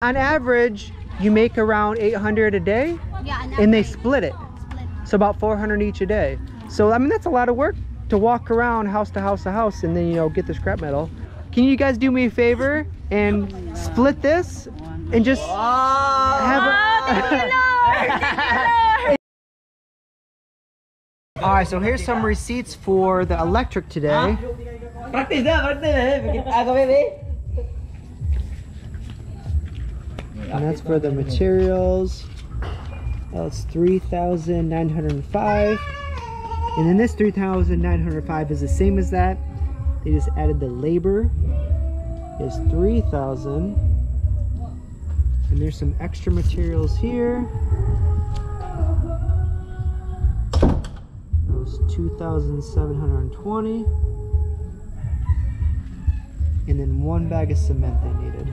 On average, you make around 800 a day Yeah, and they split it. Split. So about 400 each a day. So I mean that's a lot of work to walk around house to house to house and then you know get the scrap metal. Can you guys do me a favor and split this and just have a All right, so here's some receipts for the electric today. Practice na, practice na. Bikin ako, baby. And that's for the materials. That's 3,905. And then this 3,905 is the same as that. They just added the labor is 3,000. And there's some extra materials here. That was 2,720. And then one bag of cement they needed.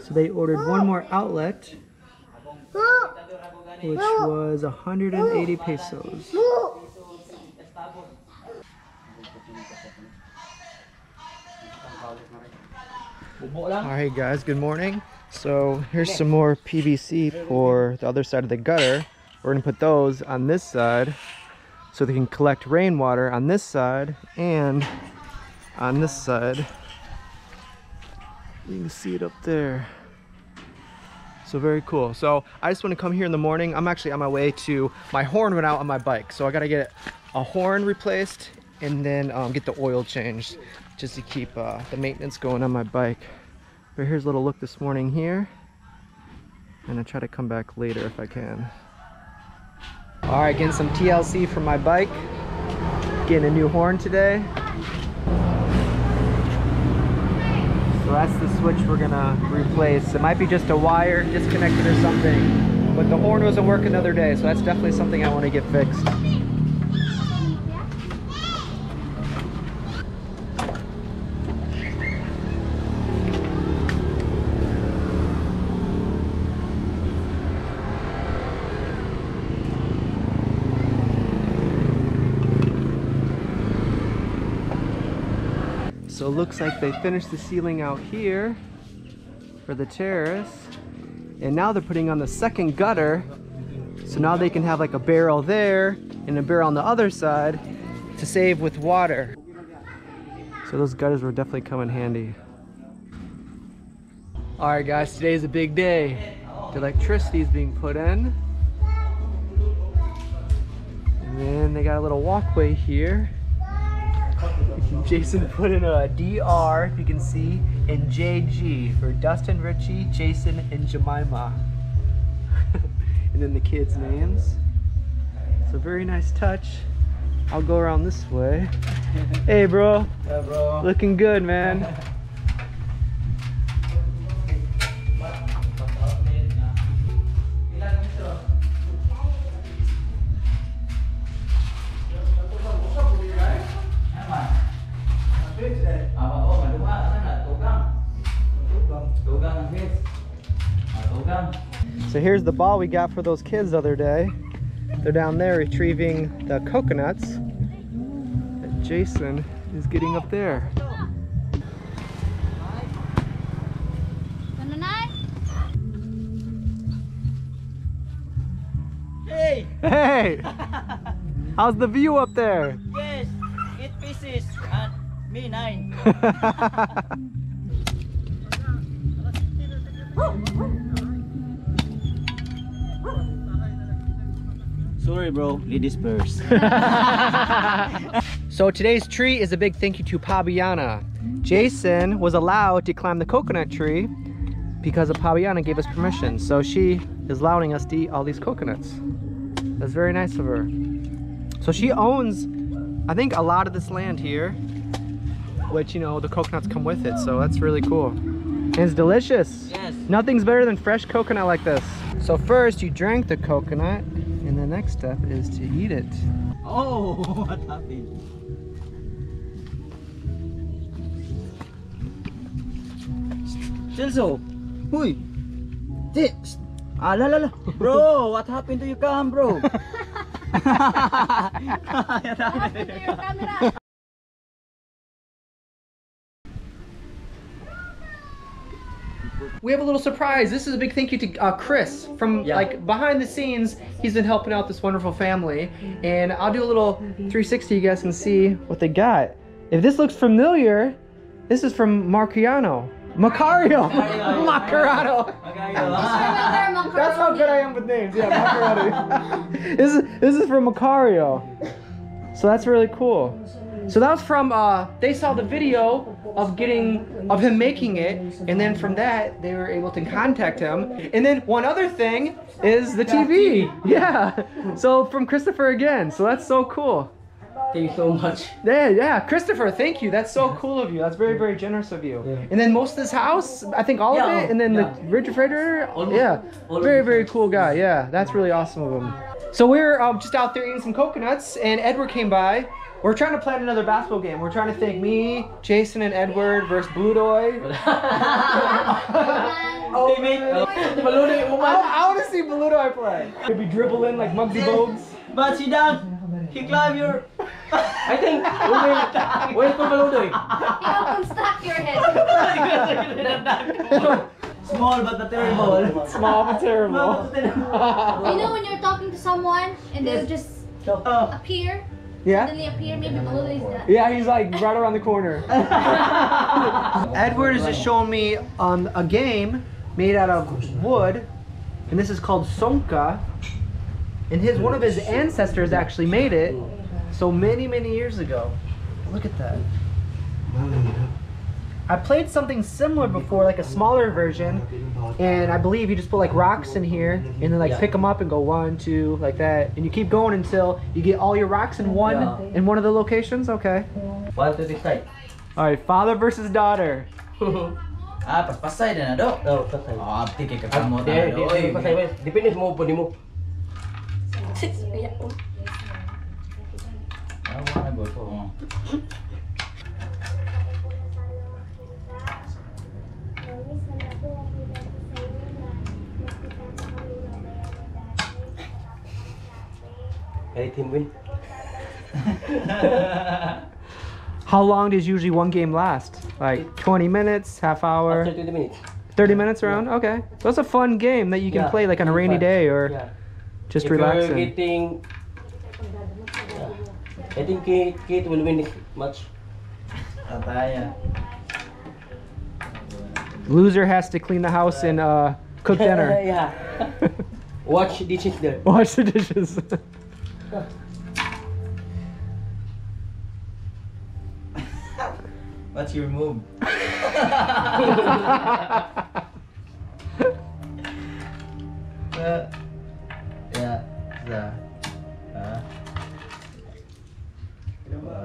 So they ordered one more outlet, which was 180 pesos. Alright guys, good morning. So here's some more PVC for the other side of the gutter. We're gonna put those on this side so they can collect rainwater on this side and on this side. You can see it up there. So very cool. So I just want to come here in the morning. I'm actually on my way to, my horn went out on my bike. So I gotta get a horn replaced and then um, get the oil changed just to keep uh, the maintenance going on my bike. But here's a little look this morning here. And I try to come back later if I can. All right, getting some TLC for my bike. Getting a new horn today. So that's the switch we're gonna replace. It might be just a wire disconnected or something. But the horn wasn't working the other day, so that's definitely something I wanna get fixed. So it looks like they finished the ceiling out here for the terrace. And now they're putting on the second gutter. So now they can have like a barrel there and a barrel on the other side to save with water. So those gutters will definitely come in handy. All right guys, today's a big day. The electricity is being put in. And then they got a little walkway here. Jason put in a DR, if you can see, and JG for Dustin, Richie, Jason, and Jemima. and then the kids' names. So very nice touch. I'll go around this way. Hey, bro. Yeah, bro. Looking good, man. So here's the ball we got for those kids the other day. They're down there retrieving the coconuts. And Jason is getting up there. Hey! Hey! How's the view up there? Yes! Eight pieces and me nine. Sorry bro, ladies first. So today's tree is a big thank you to Pabiana. Jason was allowed to climb the coconut tree because of Pabiana gave us permission. So she is allowing us to eat all these coconuts. That's very nice of her. So she owns, I think, a lot of this land here, which, you know, the coconuts come with it. So that's really cool. And it's delicious. Yes. Nothing's better than fresh coconut like this. So first you drank the coconut and the next step is to eat it. Oh, what happened? Celso! Huy! Di! Ah, la, la, la. Bro, what happened to your cam, bro? We have a little surprise. This is a big thank you to uh, Chris from Yeah. like behind the scenes. He's been helping out this wonderful family, and I'll do a little 360. You guys can see what they got. If this looks familiar, this is from Marciano. Macario. Macarano. That's how good I am with names. Yeah, Macaroni. this is this is from Macario. So that's really cool. So that was from uh they saw the video of getting of him making it and then from that they were able to contact him. And then one other thing is the TV. Yeah. So from Christopher again. So that's so cool. Thank you so much. Yeah, yeah, Christopher, thank you. That's so cool of you. That's very, very generous of you. Yeah. And then most of this house, I think all of it, and then yeah. the refrigerator. Almost- yeah, very, very cool guy. Yeah, that's really awesome of him. So we're um, just out there eating some coconuts, and Edward came by. We're trying to plan another basketball game. We're trying to think me, Jason, and Edward versus Blue Doy. Oh, teammate. Malunod mo I. I want to see Blue Doy play. Maybe dribble in like Muggsy Bogues. But si Dan, he climb your... I think, we will, wait for Maludoy. He will construct your head. Small but terrible. Small but terrible. You know when you're talking to someone and they'll just Oh. appear, yeah? suddenly appear, maybe below is that. Yeah, he's like right around the corner. Edward is just showing me um, a game made out of wood, and this is called Sungka. And his one of his ancestors actually made it, so many many years ago. Look at that. I played something similar before, like a smaller version, and I believe you just put like rocks in here, and then like Yeah. pick them up and go one, two, like that, and you keep going until you get all your rocks in one Yeah. in one of the locations. Okay. One to decide. All right, father versus daughter. Ah, paspasay na na do. No, patay. Oh, abti kay Ah, kakamot na do. di- pasay, pasay. Depende mo po mo. Kaya, wala go to. Kaya team win. How long does usually one game last? Like 20 minutes, half hour, After 20 minutes. 30 minutes around? Okay. So it's a fun game that you can Yeah, play like on a fun. rainy day or Yeah. just if You're relaxing. getting... Yeah. I think Kate, Kate will win this match. Loser has to clean the house and uh, cook dinner. yeah. Watch the dishes there. Wash the dishes. What's your move? Uh, yeah. Sa. Ah.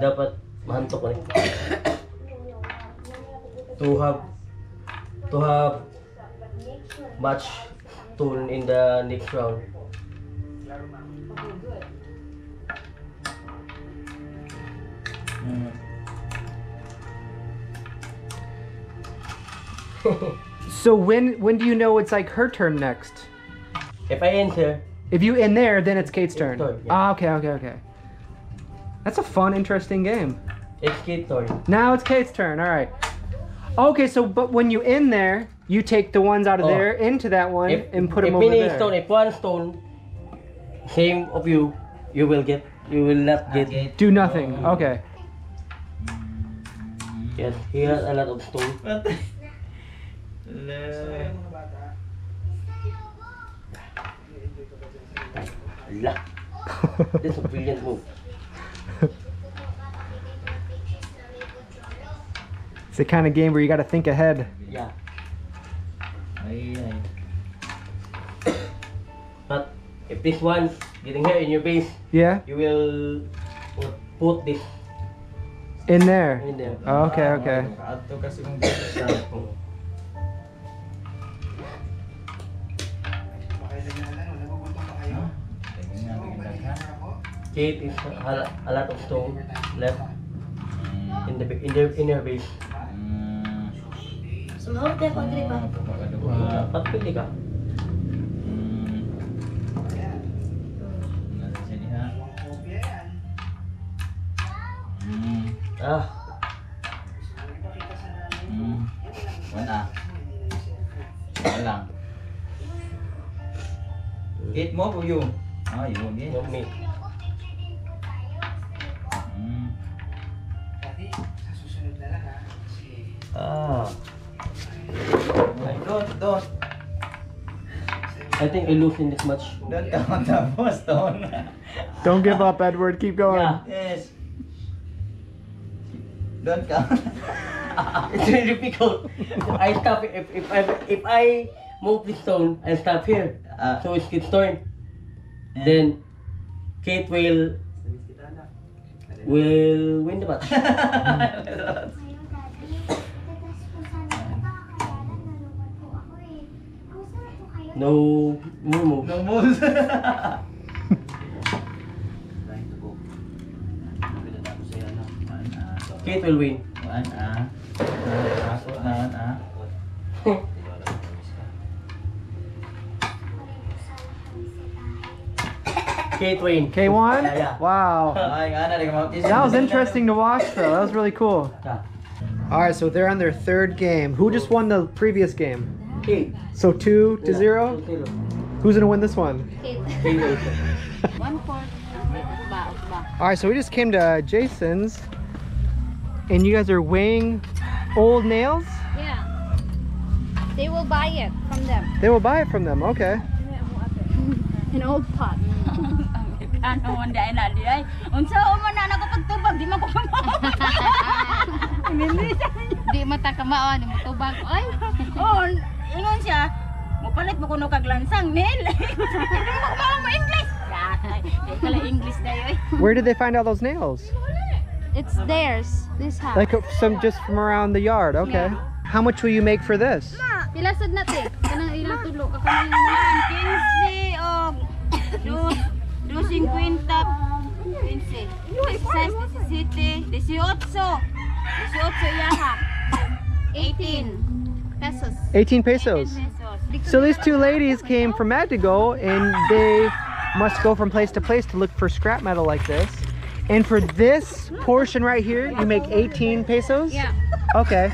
Dapat mahantok ko rin. to have to have match tune in the next round. So when when do you know it's like her turn next? If I enter, If you in there, then it's Kate's turn. turn, yeah. Ah, okay, okay, okay. That's a fun, interesting game. it's Kate turn. Now it's Kate's turn. All right. Okay, so but when you in there, you take the ones out of Oh. there into that one If, and put if them over many there. stone, if one stone, same of you, you will get, you will not get. Okay. Do nothing. Okay. Yes, he has a lot of stone. What? Le. That's a brilliant move. It's the kind of game where you got to think ahead. Yeah, Ay, ay. but if this one getting here in your base, Yeah, you will put- put this in there. in there. Oh, okay, okay. Kate is a, a lot of stone left Mm, in the in the inner base. mm, Sumahot tayo pag pa. ah. Uh, but pili ka. Mm. Nasa siya diha. Ah, mm. Wala. Wala lang. Eat mo po yung. Ah, yun. No Yeah. Don't, don't. I think I lose in this match. Don't count tapos, don't. Don't give up, Edward. Keep going. Yeah. Yes. Don't count. It's really difficult. I stop if if I if I move this stone and stop here. Ah. So it's Kate's turn. Then Kate will will win the match. No more move. No moves. Kate will win. One, ah. Ah, Ako na, ah. Kate win. K1? Yeah, yeah. Wow. Ay, nga na, di ka mag- That was interesting to watch, though. That was really cool. All right, so they're on their third game. Who just won the previous game? Kate. So two to Yeah, zero. two zero. Who's gonna win this one? Kate. Kate wins. One fourth. Ba, ba. All right, so we just came to Jason's, and you guys are weighing old nails. Yeah. They will buy it from them. They will buy it from them. Okay. An old pot. Ano man na di ay. Unsa o man na ako di man ko Di mata kamaon, mo tubag. Ay. Oh, ingon siya. Mupalit mo kuno kag lansang nil. Mo mo English. Kala English dayo. Where did they find all those nails? It's theirs. This house. Like uh, some just from around the yard. Okay. How much will you make for this? Pila sad na te? Kanang ilang tulo ka kanang ilang 15 og dos dos 50 15 16 17 18 18 yaha 18 pesos. 18 pesos. pesos. So these two ladies came from Madrigal and they must go from place to place to look for scrap metal like this. And for this portion right here, you make 18 pesos? Yeah. Okay.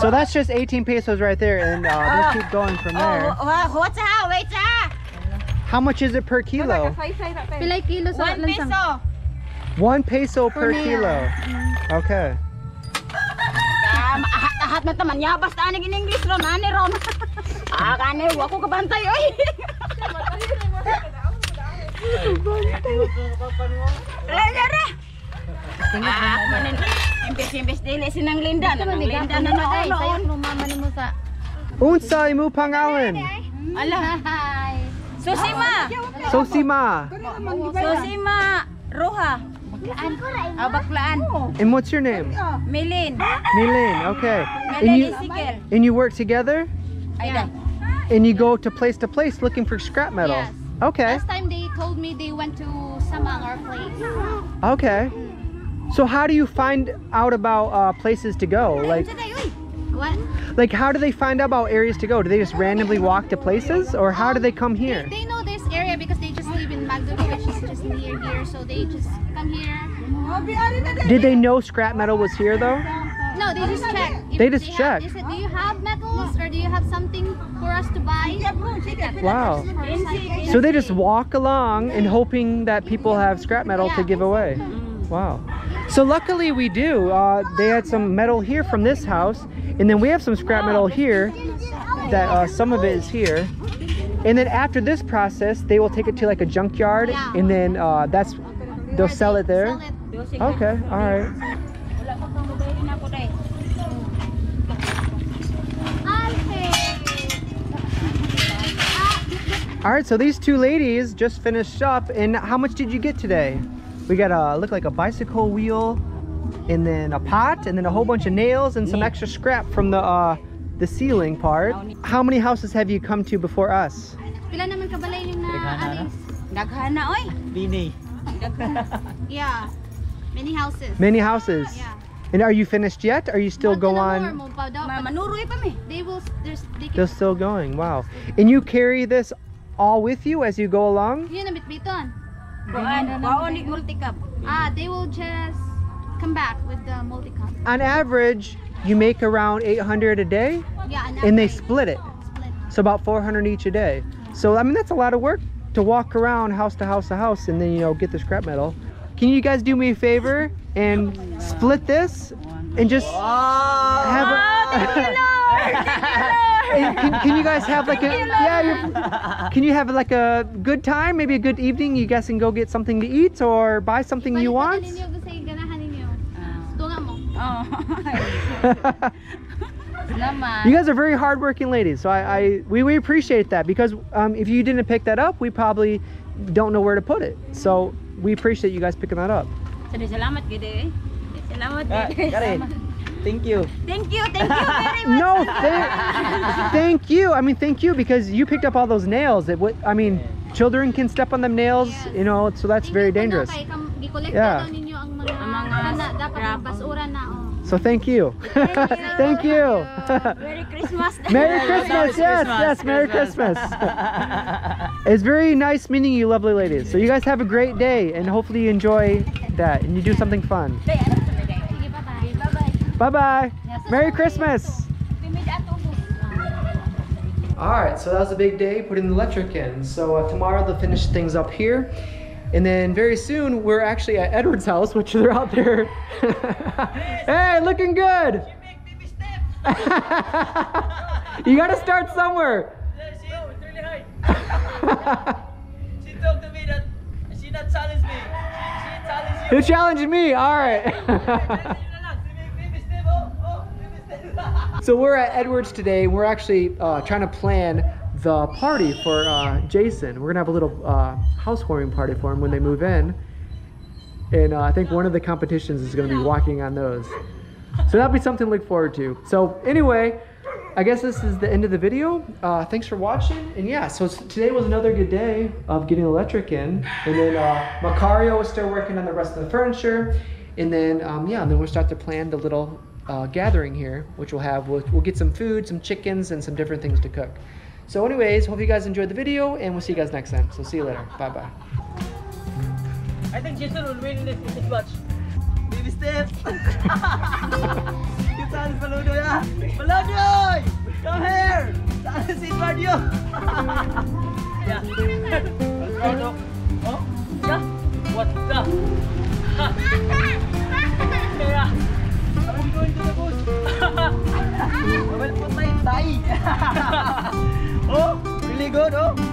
So that's just 18 pesos right there and uh, they'll keep going from oh, there. Oh, wa- what's ha? Wait ha. How much is it per kilo? Pila kilo sa 1 peso. One peso per kilo. Mm. Okay. Ah, Ah, ahat-ahat na taman ya basta ani in English ron ani ron. ah, kani wa ko kabantay oy. Ay, dara. Ah, manin. Imbes-imbes dili sinang Linda na nang Linda na Ay, noon. sayo mo mama ni mo sa. Unsay mo pangalan? Ala. Susima. Sosima. Susima Roha. Baklaan. Ah, baklaan. And what's your name? Milin. Milene. Okay. And you and you work together Ay, day. and you go to place to place looking for scrap metal. Yes. Okay. Last time they told me they went to Samang our place. Okay. So how do you find out about uh, places to go? Like What? like how do they find out about areas to go? Do they just randomly walk to places or how do they come here? They, they know this area because they just live in Magdalo, which is just near here. So they just come here. Did they know scrap metal was here though? No, they just check. If They just have- check. They said, do you have metals or do you have something for us to buy? They can- Wow. For recycling. So they just walk along and hoping that people have scrap metal to give away. Wow. So luckily we do. Uh, they had some metal here from this house, and then we have some scrap metal here. That uh, some of it is here, and then after this process, they will take it to like a junkyard, Yeah. and then uh, that's they'll sell it there. Okay. All right. Wala ko tong babayin ako day. All right. So these two ladies just finished up, and how much did you get today? We got a look like a bicycle wheel, and then a pot, and then a whole bunch of nails and some extra scrap from the uh, the ceiling part. How many houses have you come to before us? Pila naman kabalay na Daghana na? alis? Daghan na oy. Bini. Yeah. Many houses. Many houses. Yeah. And are you finished yet? Are you still Wag go on? more, mo pa daw, Ma- but Manuroy pa mi. They will. There's. They can. They're still going. Wow. And you carry this all with you as you go along? Yun na bitbiton. Kuan, waon ni multicab. Ah, they will just come back with the multicab. On average, you make around 800 a day, Yeah, and, and they split it. split. So about 400 each a day. So I mean that's a lot of work to walk around house to house to house and then you know get the scrap metal. Can you guys do me a favor and split this and just have a And can, can you guys have like a yeah you're, can you have like a good time maybe a good evening you guys can go get something to eat or buy something you want You guys are very hardworking ladies, so I, I we, we appreciate that because um, if you didn't pick that up, we probably don't know where to put it. So we appreciate you guys picking that up. Sada salamat gid eh. Salamat Ah, gid. Karen, thank you. Thank you, thank you very much. No, thank, thank you. I mean, thank you because you picked up all those nails. That what I mean, children can step on them nails, you know, so that's very dangerous. Kay Yeah. daw ang mga Ang mga dapat basura na oh. So thank you, thank you. Merry Christmas. Merry Christmas, yes, yes, Merry Christmas. it's very nice meeting you, lovely ladies. So you guys have a great day, and hopefully you enjoy that and you do something fun. Day, ano sa day? Sige, bye-bye. Bye-bye. Bye bye. Merry Christmas. Timid ato bus. All right, so that was a big day putting the electric in. So uh, tomorrow they'll finish things up here. And then very soon we're actually at Edward's house, which they're out there. hey, looking good. you gotta start somewhere. She told to me that she not challenge me. She, she challenged you. Who challenged me? All right. Yun na lang, si Baby Steve, oh, oh. So we're at Edwards today. We're actually uh, trying to plan the party for uh, Jason. We're gonna have a little uh, housewarming party for him when they move in, and uh, I think one of the competitions is gonna be walking on those. So that'll be something to look forward to. So anyway, I guess this is the end of the video. Uh, thanks for watching, and yeah, so today was another good day of getting electric in, and then uh, Macario is still working on the rest of the furniture, and then um, yeah, and then we'll start to plan the little uh, gathering here, which we'll have. We'll, we'll get some food, some chickens, and some different things to cook. So, anyways, hope you guys enjoyed the video, and we'll see you guys next time. So, see you later. Bye bye. I think Jason will win this. Baby. Paludo! Come here! Yeah. Oh? Yeah? Are we going to the booth? I will put my tie good, oh!